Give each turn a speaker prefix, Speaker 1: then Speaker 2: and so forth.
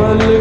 Speaker 1: I love you.